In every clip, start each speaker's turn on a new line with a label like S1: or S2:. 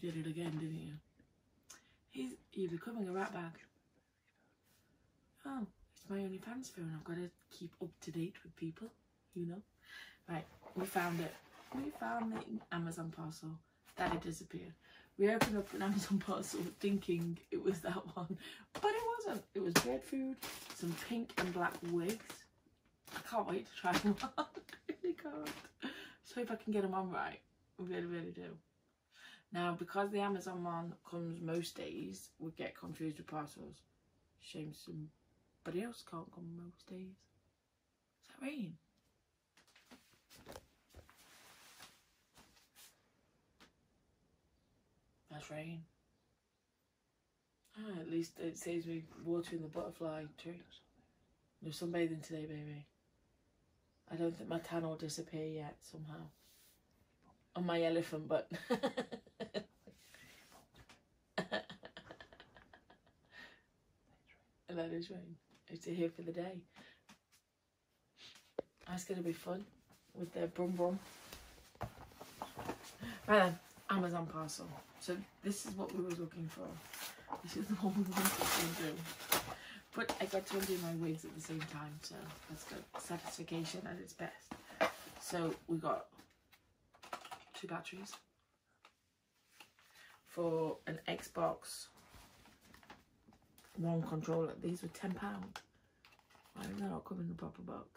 S1: You did it again, didn't you? He's you're becoming a rat bag. Oh, it's my only fans phone. I've got to keep up to date with people, you know. Right, we found it. We found the Amazon parcel that had disappeared. We opened up an Amazon parcel thinking it was that one, but it wasn't. It was bird food, some pink and black wigs. I can't wait to try them on. I really can't. So if I can get them on right, I really, really do. Now, because the Amazon one comes most days, we get confused with parcels. Shame somebody else can't come most days. Is that rain? That's rain. Ah, at least it saves me watering the butterfly tree. No sunbathing today, baby. I don't think my tan will disappear yet somehow. On my elephant, but that is rain. It's here for the day. That's going to be fun with the brum brum. Right then, Amazon parcel. So this is what we were looking for. This is the one we wanted to do. But I got to undo my wigs at the same time, so that's good. Satisfaction at its best. So we got two batteries for an Xbox One controller. These were £10. Why did they not come in the proper box?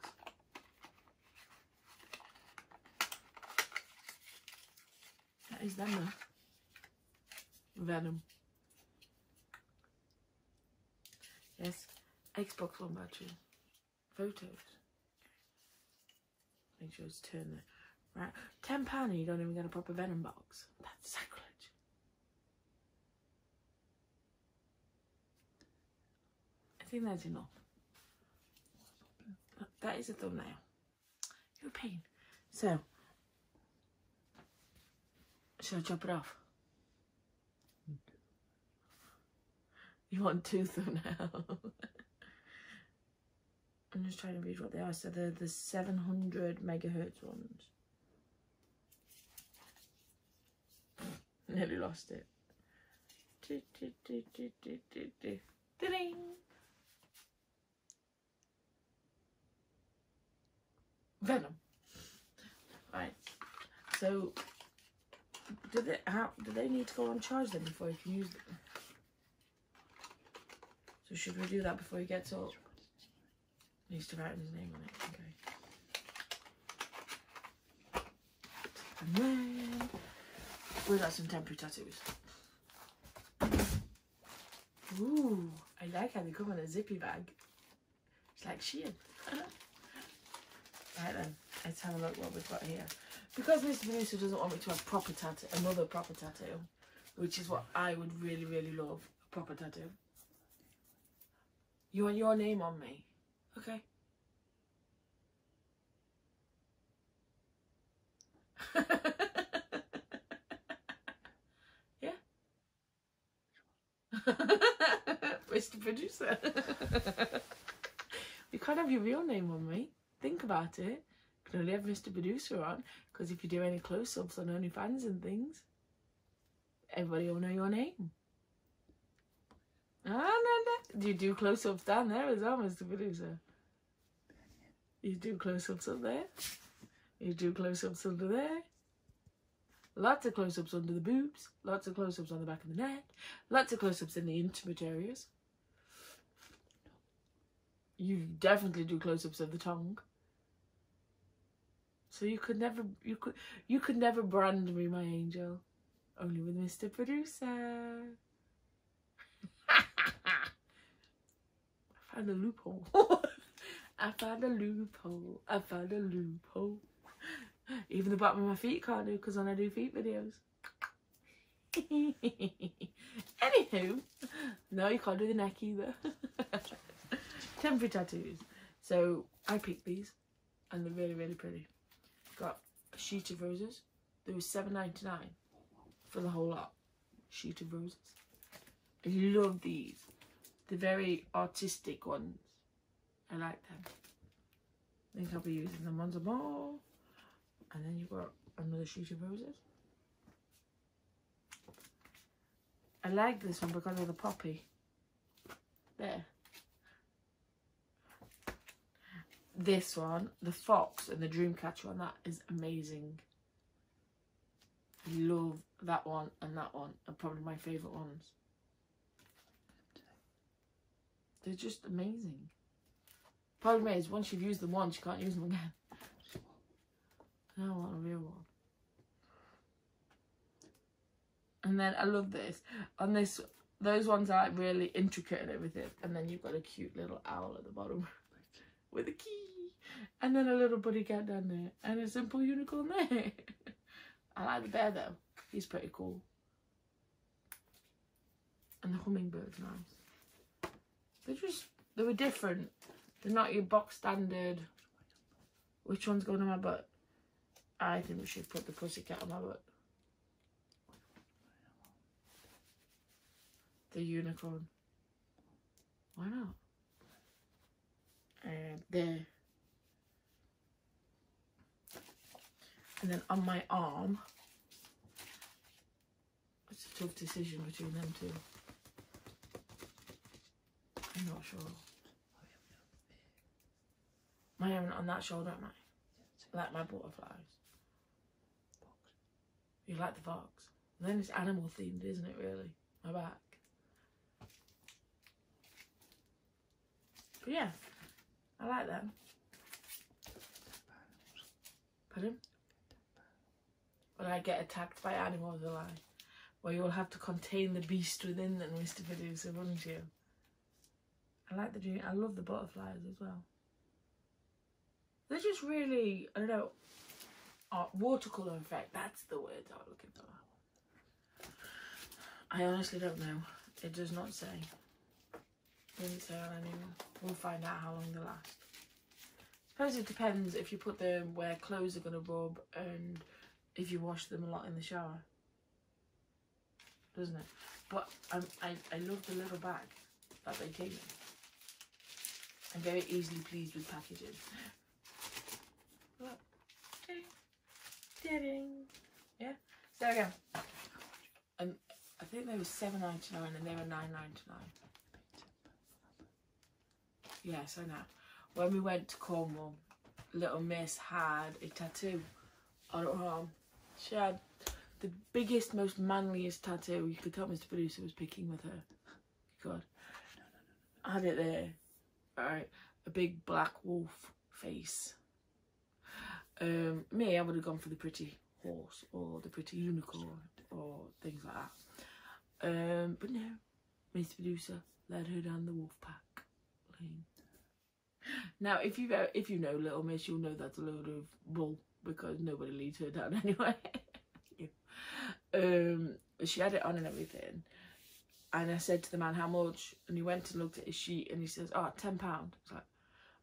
S1: That is them though. Venom. Yes, Xbox One battery. Photos. Make sure it's turned there. Right, ten pound and you don't even get a proper Venom box. That's sacrilege. I think that's enough. That is a thumbnail. You're a pain. So, should I chop it off? You want two thumbnails? I'm just trying to read what they are. So they're the 700 megahertz ones. Nearly lost it. Ding! Venom. Right. So, do they how do they need to go on charge then before you can use them? So should we do that before he gets up? Needs to write his name on it. Okay. And then we got some temporary tattoos. Ooh, I like how they come in a zippy bag. It's like Shein. right then, let's have a look what we've got here. Because Mr. Producer doesn't want me to have proper tattoo, another proper tattoo, which is what I would really, really love, a proper tattoo. You want your name on me? Okay. yeah. Mr. Producer. you can't have your real name on me. Think about it. You can only have Mr. Producer on because if you do any close-ups on OnlyFans and things, everybody will know your name. Ah, no, no. You do close-ups down there as well, Mr. Producer. You do close-ups up there. You do close-ups under there. Lots of close-ups under the boobs. Lots of close-ups on the back of the neck. Lots of close-ups in the intimate areas. You definitely do close-ups of the tongue. So you could never you could you could never brand me my angel. Only with Mr. Producer. I found a loophole. I found a loophole. I found a loophole. Even the bottom of my feet can't do because when I do feet videos. Anywho, no, you can't do the neck either. Temporary tattoos. So I picked these and they're really, really pretty. Got a sheet of roses. There was seven ninety nine for the whole lot. Sheet of roses. I love these. The very artistic ones. I like them. I think I'll be using them on the ball. And then you've got another sheet of roses. I like this one because of the poppy. There. This one, the fox and the dreamcatcher on that is amazing. Love that one and that one are probably my favourite ones. They're just amazing. Problem is, once you've used them once, you can't use them again. I want a real one. And then I love this. On this, those ones are like really intricate and everything. And then you've got a cute little owl at the bottom with a key. And then a little buddy cat down there. And a simple unicorn there. I like the bear though. He's pretty cool. And the hummingbird's nice. They're just, they were different. They're not your box standard. Which one's going on my butt? I think we should put the pussycat on my butt. The unicorn. Why not? And there. And then on my arm, it's a tough decision between them two. I'm not sure. i My arm on that shoulder, am I? Like my butterflies. You like the fox? And then it's animal themed, isn't it, really? My back. But yeah, I like them. Pardon? But I get attacked by animals alive. Well, you'll have to contain the beast within them, Mr. Producer, wouldn't you? I like the dream. I love the butterflies as well. They're just really, I don't know, art, watercolour effect. That's the word I was looking for. I honestly don't know. It does not say. Didn't say on anyone. We'll find out how long they last. suppose it depends if you put them where clothes are going to rub and if you wash them a lot in the shower. Doesn't it? But um, I, I love the little bag that they came in. I'm very easily pleased with packaging. Look. Yeah. So there we go. Um, I think they were seven ninety nine and they were nine ninety nine. Yes, I know. When we went to Cornwall, little Miss had a tattoo on her arm. She had the biggest, most manliest tattoo. You could tell Mr. Producer was picking with her. God. I had it there. Alright. A big black wolf face. Um, me, I would have gone for the pretty horse or the pretty unicorn or things like that. Um, but no, Mr. Producer led her down the wolf pack lane. Now, if you if you know Little Miss, you'll know that's a load of bull because nobody leads her down anyway. um, she had it on and everything. And I said to the man, how much? And he went and looked at his sheet and he says, oh, £10. I was like,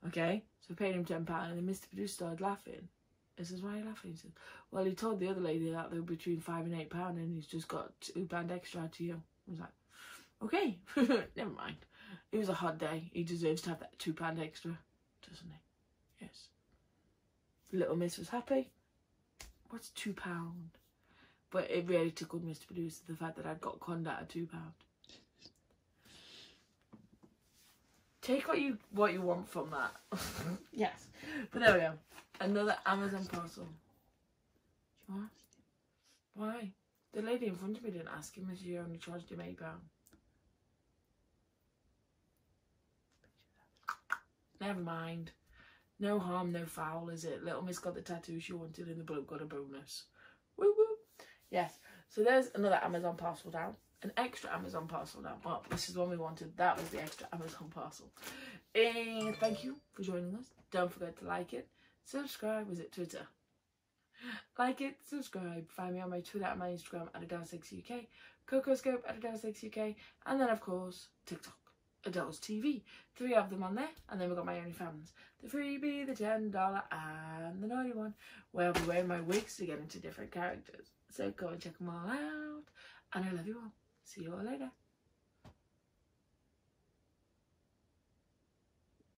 S1: okay. So I paid him £10 and then Mr. Producer started laughing. He says, why are you laughing? He says, well, he told the other lady that they were between five and eight pound and he's just got two pound extra to you. I was like, okay, never mind. It was a hot day. He deserves to have that two pound extra, doesn't he? Yes. Little Miss was happy. What's two pound? But it really tickled Mr. Producer the fact that I'd got conned out of two pound. Take what you what you want from that. yes. But there we go. Another Amazon parcel. What? Why? The lady in front of me didn't ask him if she only charged him £8. Never mind. No harm, no foul, is it? Little Miss got the tattoo she wanted and the bloke got a bonus. Woo woo. Yes. So there's another Amazon parcel down. An extra Amazon parcel down. Well, this is the one we wanted. That was the extra Amazon parcel. And thank you for joining us. Don't forget to like it subscribe. Was it Twitter? Like it, subscribe. Find me on my Twitter and my Instagram at AdeleSexyUK, Cocoscope at AdeleSexyUK, and then of course TikTok, Adele's TV. Three of them on there, and then we've got my OnlyFans. The freebie, the $10, and the naughty one, where I'll be wearing my wigs to get into different characters. So go and check them all out, and I love you all. See you all later.